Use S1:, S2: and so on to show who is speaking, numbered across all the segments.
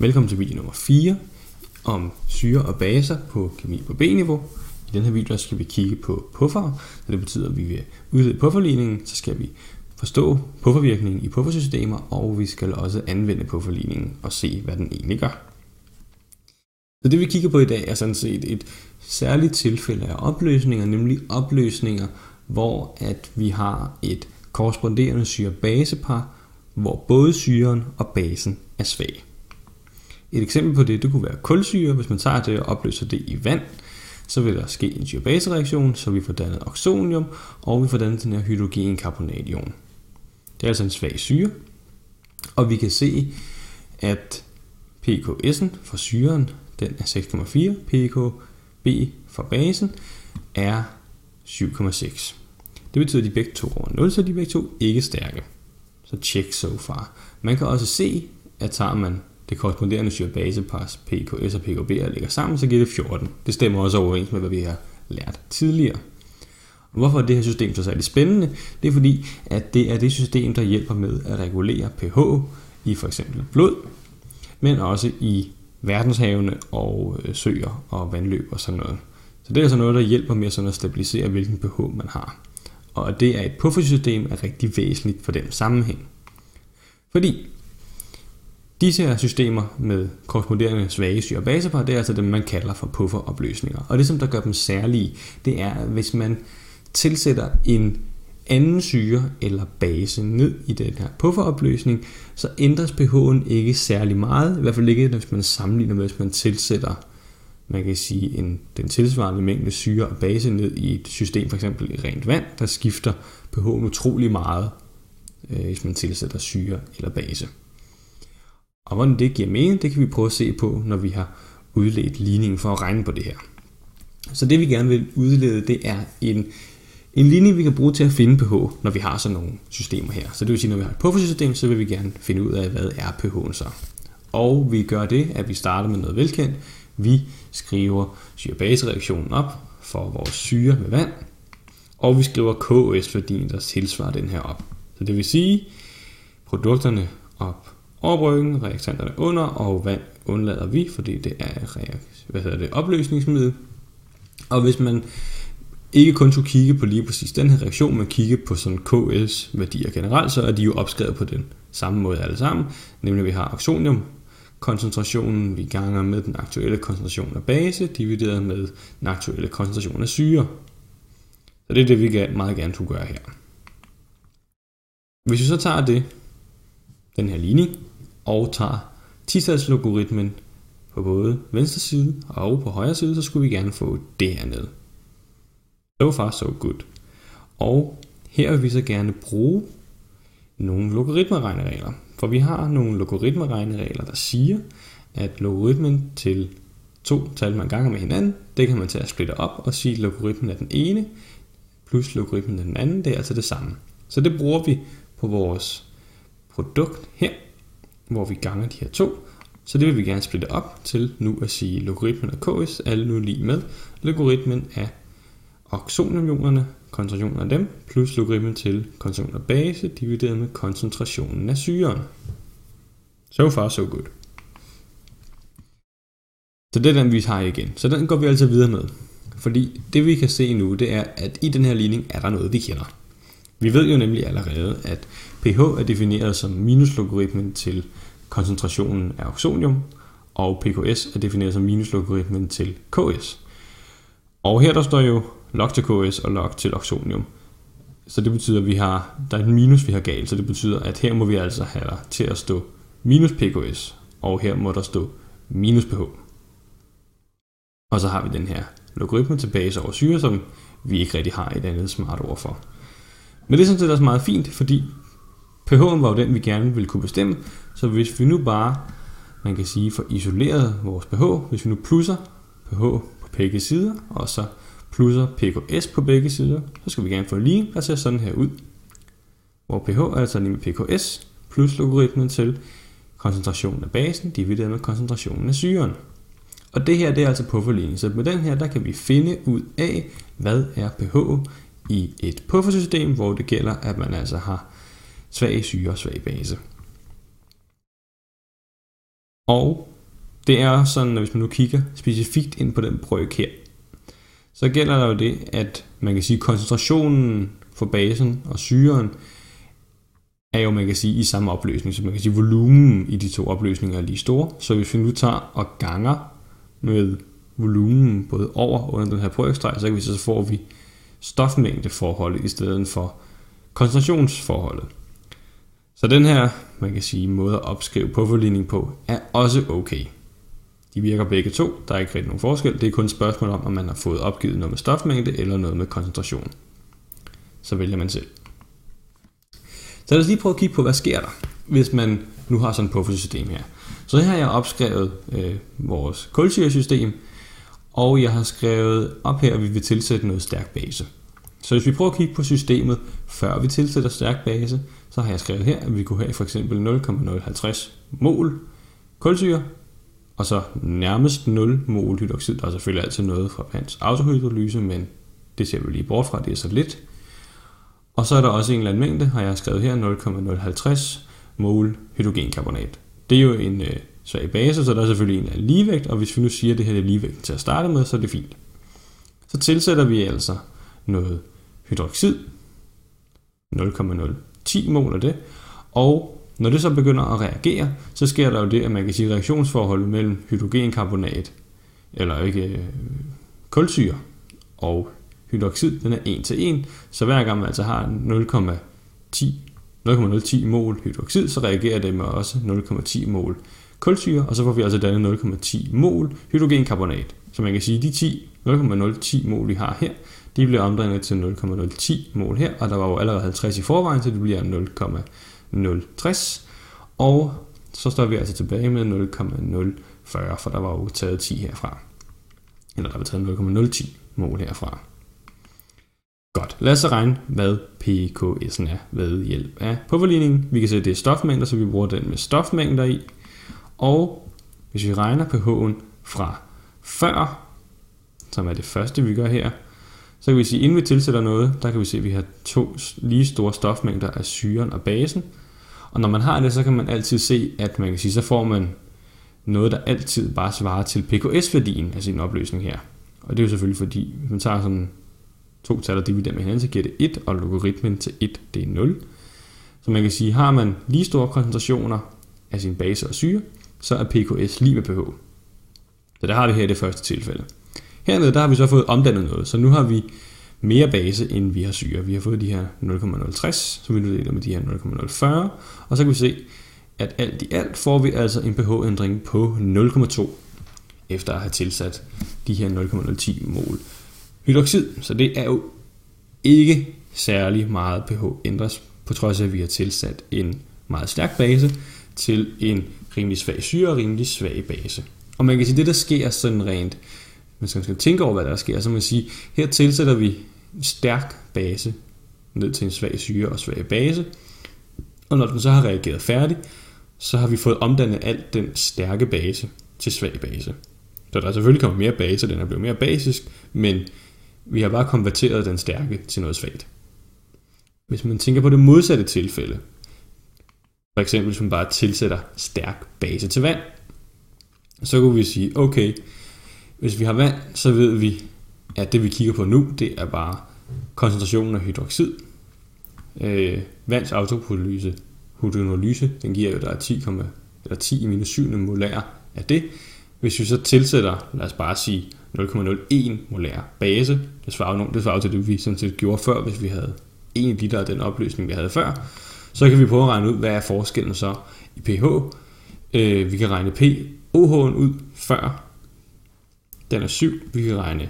S1: Velkommen til video nummer 4 om syre og baser på kemi på B-niveau. I den her video skal vi kigge på puffer, så det betyder, at vi vil udlede pufferligningen, så skal vi forstå puffervirkningen i puffersystemer, og vi skal også anvende pufferligningen og se, hvad den egentlig gør. Så det vi kigger på i dag er sådan set et særligt tilfælde af opløsninger, nemlig opløsninger, hvor at vi har et korresponderende syre-basepar, hvor både syren og basen er svag. Et eksempel på det, det kunne være kulsyre. Hvis man tager det og opløser det i vand, så vil der ske en syre-base-reaktion, så vi får dannet oxonium, og vi får dannet den her hydrogenkarbonation. Det er altså en svag syre, og vi kan se, at pKS'en for syren, den er 6,4, pKb for basen er 7,6. Det betyder, at de begge to over 0, så de begge to ikke stærke. Så check so far. Man kan også se, at tager man det korresponderende syrebasepars PKS og PKB ligger sammen, så giver det 14. Det stemmer også overens med, hvad vi har lært tidligere. Og hvorfor er det her system så særligt spændende? Det er fordi, at det er det system, der hjælper med at regulere pH i for eksempel blod, men også i verdenshavene og øh, søer og vandløb og sådan noget. Så det er altså noget, der hjælper med sådan at stabilisere, hvilken pH man har. Og det er et puffersystem er rigtig væsentligt for den sammenhæng. Fordi Disse her systemer med korresponderende svage syre basepar, det er altså dem, man kalder for pufferopløsninger. Og det, som der gør dem særlige, det er, at hvis man tilsætter en anden syre eller base ned i den her pufferopløsning, så ændres pH'en ikke særlig meget, i hvert fald ikke, hvis man sammenligner med, hvis man tilsætter man kan sige, en, den tilsvarende mængde syre og base ned i et system, for eksempel i rent vand, der skifter pH'en utrolig meget, øh, hvis man tilsætter syre eller base. Og hvordan det giver mening, det kan vi prøve at se på, når vi har udledt ligningen for at regne på det her. Så det vi gerne vil udlede, det er en, en ligning, vi kan bruge til at finde pH, når vi har sådan nogle systemer her. Så det vil sige, når vi har et puffersystem, så vil vi gerne finde ud af, hvad er pH'en så. Og vi gør det, at vi starter med noget velkendt. Vi skriver syrebasereaktionen op for vores syre med vand, og vi skriver KS-værdien, der tilsvarer den her op. Så det vil sige, produkterne op overbryggen, reaktanterne under, og vand undlader vi, fordi det er hvad hedder det, opløsningsmiddel. Og hvis man ikke kun skulle kigge på lige præcis den her reaktion, men kigge på sådan KS værdier generelt, så er de jo opskrevet på den samme måde alle sammen, nemlig vi har oxonium, koncentrationen vi ganger med den aktuelle koncentration af base, divideret med den aktuelle koncentration af syre. Så det er det, vi meget gerne skulle gøre her. Hvis vi så tager det, den her ligning, og tager 10 logaritmen på både venstre side og på højre side, så skulle vi gerne få det her ned. So far so good. Og her vil vi så gerne bruge nogle logaritmeregneregler. For vi har nogle logaritmeregneregler, der siger, at logaritmen til to tal, man ganger med hinanden, det kan man tage at splitte op og sige, at logaritmen er den ene, plus logaritmen er den anden, det er altså det samme. Så det bruger vi på vores produkt her, hvor vi ganger de her to. Så det vil vi gerne splitte op til nu at sige logaritmen af KS, alle nu lige med logaritmen af oxonionerne, koncentrationen af dem, plus logaritmen til koncentrationen af base, divideret med koncentrationen af syren. So far, so good. Så det er den, vi har igen. Så den går vi altså videre med. Fordi det vi kan se nu, det er, at i den her ligning er der noget, vi kender. Vi ved jo nemlig allerede, at pH er defineret som minuslogaritmen til koncentrationen af oxonium, og pKs er defineret som minuslogaritmen til KS. Og her der står jo log til KS og log til oxonium. Så det betyder, at vi har, der er et minus, vi har galt, så det betyder, at her må vi altså have der til at stå minus pKs, og her må der stå minus pH. Og så har vi den her logaritme til base over syre, som vi ikke rigtig har et andet smart ord for. Men det er sådan set også meget fint, fordi pH'en var jo den, vi gerne ville kunne bestemme. Så hvis vi nu bare, man kan sige, får isoleret vores pH, hvis vi nu plusser pH på begge sider, og så plusser pKs på begge sider, så skal vi gerne få lige, der ser sådan her ud. Hvor pH er altså lige med pKs plus logaritmen til koncentrationen af basen divideret med koncentrationen af syren. Og det her det er altså pufferligning. Så med den her, der kan vi finde ud af, hvad er pH i et puffersystem, hvor det gælder, at man altså har svag syre og svag base. Og det er sådan, at hvis man nu kigger specifikt ind på den brøk her, så gælder der jo det, at man kan sige, at koncentrationen for basen og syren er jo, man kan sige, i samme opløsning. Så man kan sige, at volumen i de to opløsninger er lige store. Så hvis vi nu tager og ganger med volumen både over og under den her brøkstreg, så kan vi så får vi stofmængdeforholdet i stedet for koncentrationsforholdet. Så den her, man kan sige, måde at opskrive pufferligning på, er også okay. De virker begge to, der er ikke rigtig nogen forskel. Det er kun et spørgsmål om, om man har fået opgivet noget med stofmængde eller noget med koncentration. Så vælger man selv. Så lad os lige prøve at kigge på, hvad sker der, hvis man nu har sådan et puffersystem her. Så her har jeg opskrevet øh, vores kulsyresystem, og jeg har skrevet op her, at vi vil tilsætte noget stærk base. Så hvis vi prøver at kigge på systemet, før vi tilsætter stærk base, så har jeg skrevet her, at vi kunne have for eksempel 0,050 mol kulsyre, og så nærmest 0 mol hydroxid. Der er selvfølgelig altid noget fra hans autohydrolyse, men det ser vi lige bort fra, det er så lidt. Og så er der også en eller anden mængde, har jeg skrevet her, 0,050 mol hydrogenkarbonat. Det er jo en øh, svag base, så der er selvfølgelig en eller ligevægt, og hvis vi nu siger, at det her er ligevægten til at starte med, så er det fint. Så tilsætter vi altså noget hydroxid, 0,0 10 måler det, og når det så begynder at reagere, så sker der jo det, at man kan sige reaktionsforholdet mellem hydrogenkarbonat, eller ikke øh, kulsyre, og hydroxid, den er 1 til 1, så hver gang man altså har 0,10 0,010 mol hydroxid, så reagerer det med også 0,10 mol kulsyre, og så får vi altså dannet 0,10 mol hydrogenkarbonat. Så man kan sige, at de 10, 0,010 mol, vi har her, de blev omdannet til 0,010 mol her, og der var jo allerede 50 i forvejen, så det bliver 0,060. Og så står vi altså tilbage med 0,040, for der var jo taget 10 herfra. Eller der var taget 0,010 mol herfra. Godt, lad os så regne, hvad PKS'en er ved hjælp af pufferligningen. Vi kan se, at det er stofmængder, så vi bruger den med stofmængder i. Og hvis vi regner pH'en fra før, som er det første, vi gør her, så kan vi sige, at inden vi tilsætter noget, der kan vi se, at vi har to lige store stofmængder af syren og basen. Og når man har det, så kan man altid se, at man kan sige, så får man noget, der altid bare svarer til PKS-værdien af sin opløsning her. Og det er jo selvfølgelig fordi, hvis man tager sådan to tal og dividerer med hinanden, så giver det 1, og logaritmen til 1, det er 0. Så man kan sige, har man lige store koncentrationer af sin base og syre, så er PKS lige med pH. Så der har vi her i det første tilfælde. Hernede der har vi så fået omdannet noget, så nu har vi mere base, end vi har syre. Vi har fået de her 0,060, som vi nu deler med de her 0,040, og så kan vi se, at alt i alt får vi altså en pH-ændring på 0,2, efter at have tilsat de her 0,010 mol hydroxid. Så det er jo ikke særlig meget pH ændres, på trods af at vi har tilsat en meget stærk base til en rimelig svag syre og rimelig svag base. Og man kan sige, at det der sker sådan rent hvis man skal tænke over, hvad der sker, så må man sige, her tilsætter vi en stærk base ned til en svag syre og svag base, og når den så har reageret færdig, så har vi fået omdannet alt den stærke base til svag base. Så der er selvfølgelig kommet mere base, den er blevet mere basisk, men vi har bare konverteret den stærke til noget svagt. Hvis man tænker på det modsatte tilfælde, for eksempel hvis man bare tilsætter stærk base til vand, så kunne vi sige, okay, hvis vi har vand, så ved vi, at det vi kigger på nu, det er bare koncentrationen af hydroxid. Øh, vands autopolyse, hydrolyse, den giver jo, der er 10, eller 10 i minus 7 molær af det. Hvis vi så tilsætter, lad os bare sige 0,01 molær base, det svarer, det svarer til det, vi sådan set gjorde før, hvis vi havde 1 liter af den opløsning, vi havde før, så kan vi prøve at regne ud, hvad er forskellen så i pH. Øh, vi kan regne pOH'en ud før den er 7. Vi kan regne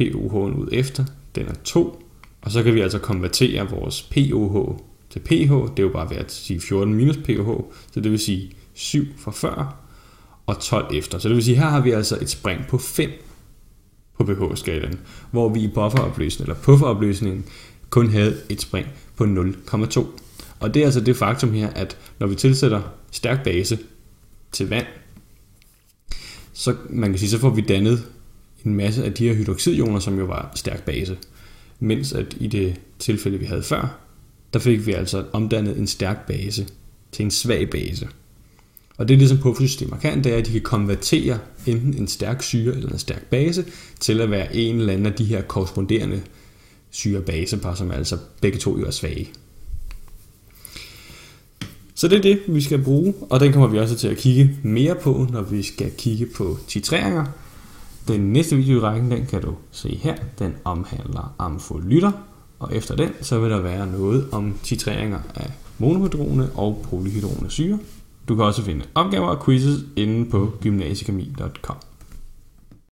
S1: POH'en ud efter. Den er 2. Og så kan vi altså konvertere vores POH til pH. Det er jo bare ved at sige 14 minus pH. Så det vil sige 7 for før og 12 efter. Så det vil sige, her har vi altså et spring på 5 på pH-skalaen, hvor vi i bufferopløsningen eller pufferopløsningen kun havde et spring på 0,2. Og det er altså det faktum her, at når vi tilsætter stærk base til vand, så man kan sige, så får vi dannet en masse af de her hydroxidioner, som jo var stærk base. Mens at i det tilfælde, vi havde før, der fik vi altså omdannet en stærk base til en svag base. Og det er ligesom som puffersystemer kan, det er, at de kan konvertere enten en stærk syre eller en stærk base til at være en eller anden af de her korresponderende syre-basepar, som altså begge to jo er svage. Så det er det, vi skal bruge, og den kommer vi også til at kigge mere på, når vi skal kigge på titreringer. Den næste video i rækken, den kan du se her. Den omhandler amfolytter, og efter den, så vil der være noget om titreringer af monohydrone og polyhydrone syre. Du kan også finde opgaver og quizzes inde på gymnasiekemi.com.